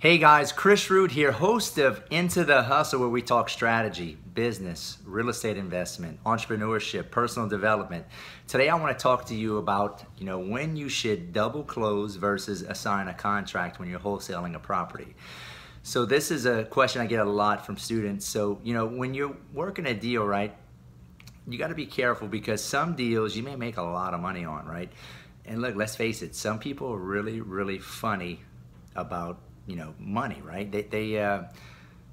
Hey guys, Chris Rood here, host of Into the Hustle, where we talk strategy, business, real estate investment, entrepreneurship, personal development. Today I want to talk to you about, you know, when you should double close versus assign a contract when you're wholesaling a property. So this is a question I get a lot from students. So, you know, when you're working a deal, right, you got to be careful because some deals you may make a lot of money on, right? And look, let's face it, some people are really, really funny about you know money, right? They they uh,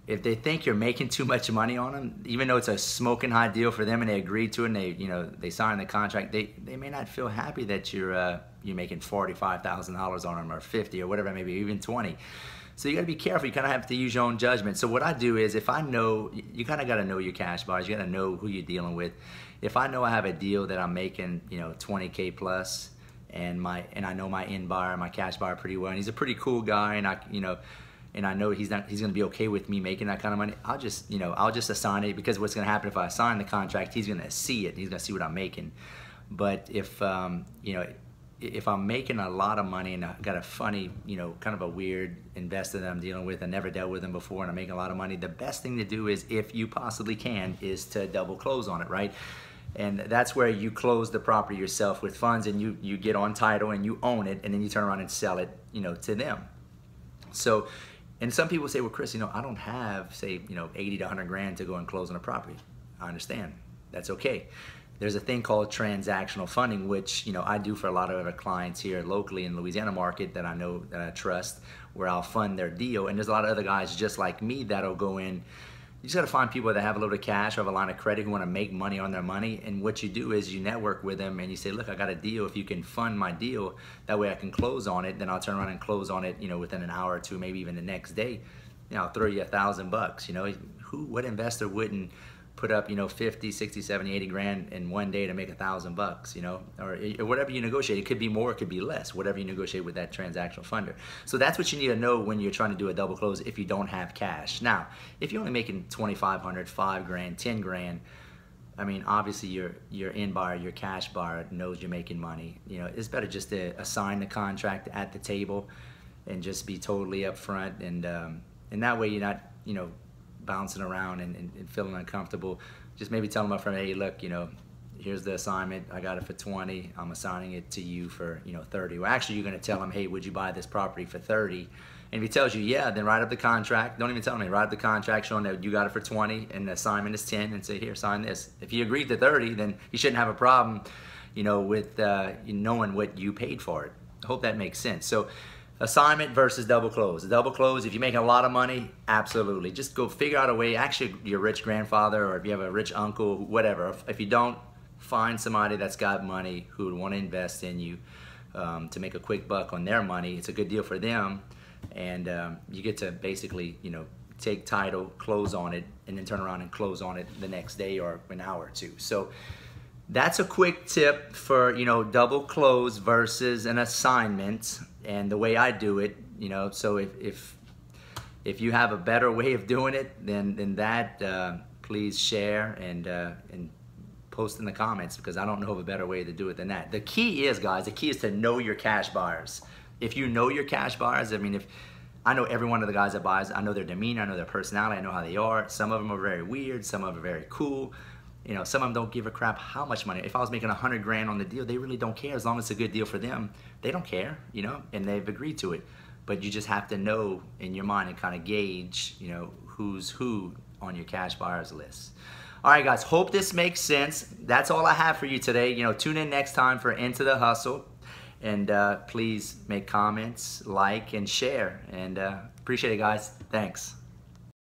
if they think you're making too much money on them, even though it's a smoking hot deal for them and they agree to it and they you know they sign the contract, they they may not feel happy that you're uh, you're making forty five thousand dollars on them or fifty or whatever, maybe even twenty. So you got to be careful. You kind of have to use your own judgment. So what I do is, if I know, you kind of got to know your cash buyers. You got to know who you're dealing with. If I know I have a deal that I'm making, you know, 20k plus, and my and I know my in buyer, my cash buyer pretty well, and he's a pretty cool guy, and I you know, and I know he's not he's gonna be okay with me making that kind of money. I'll just you know I'll just assign it because what's gonna happen if I assign the contract, he's gonna see it, he's gonna see what I'm making. But if um, you know if I'm making a lot of money and I got a funny, you know, kind of a weird investor that I'm dealing with, I never dealt with them before and I'm making a lot of money, the best thing to do is, if you possibly can, is to double close on it, right? And that's where you close the property yourself with funds and you you get on title and you own it and then you turn around and sell it you know to them. So and some people say well chris you know i don't have say you know 80 to 100 grand to go and close on a property. I understand. That's okay. There's a thing called transactional funding which you know i do for a lot of other clients here locally in louisiana market that i know that i trust where i'll fund their deal. And there's a lot of other guys just like me that'll go in you just got to find people that have a little cash or have a line of credit who want to make money on their money. And what you do is you network with them and you say, look, I got a deal. If you can fund my deal, that way I can close on it. Then I'll turn around and close on it, you know, within an hour or two, maybe even the next day. You know, I'll throw you a thousand bucks. You know, who, what investor wouldn't put up, you know, 50, 60, 70, 80 grand in one day to make a thousand bucks, you know, or, or, whatever you negotiate. It could be more, it could be less, whatever you negotiate with that transactional funder. So that's what you need to know when you're trying to do a double close if you don't have cash. Now, if you're only making 2,500, five grand, 10 grand, I mean, obviously your your in buyer, your cash buyer knows you're making money. You know, it's better just to assign the contract at the table and just be totally upfront and um, and that way you're not, you know, bouncing around and, and, and feeling uncomfortable, just maybe tell my friend, hey, look, you know, here's the assignment. I got it for 20. I'm assigning it to you for, you know, 30. Well, actually, you're going to tell him, hey, would you buy this property for 30? And if he tells you, yeah, then write up the contract. Don't even tell me. Write up the contract showing that you got it for 20 and the assignment is 10 and say, here, sign this. If he agreed to 30, then he shouldn't have a problem, you know, with uh, knowing what you paid for it. I hope that makes sense. So assignment versus double close. double close, if you're making a lot of money, absolutely. Just go figure out a way. Actually, your rich grandfather or if you have a rich uncle, whatever. If, if you don't, find somebody that's got money who would want to invest in you um, to make a quick buck on their money. It's a good deal for them. And um, you get to basically, you know, take title, close on it, and then turn around and close on it the next day or an hour or two. So that's a quick tip for, you know, double close versus an assignment and the way I do it, you know, so if, if, if you have a better way of doing it than, than that, uh, please share and, uh, and post in the comments because I don't know of a better way to do it than that. The key is, guys, the key is to know your cash buyers. If you know your cash buyers, I mean, if I know every one of the guys that buys, I know their demeanor, I know their personality, I know how they are. Some of them are very weird, some of them are very cool. You know, some of them don't give a crap how much money. If I was making a hundred grand on the deal, they really don't care as long as it's a good deal for them. They don't care, you know, and they've agreed to it. But you just have to know in your mind and kind of gauge, you know, who's who on your cash buyers list. All right, guys, hope this makes sense. That's all I have for you today. You know, tune in next time for Into the Hustle. And uh, please make comments, like, and share. And uh, appreciate it, guys. Thanks.